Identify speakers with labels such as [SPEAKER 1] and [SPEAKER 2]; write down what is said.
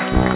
[SPEAKER 1] Bye.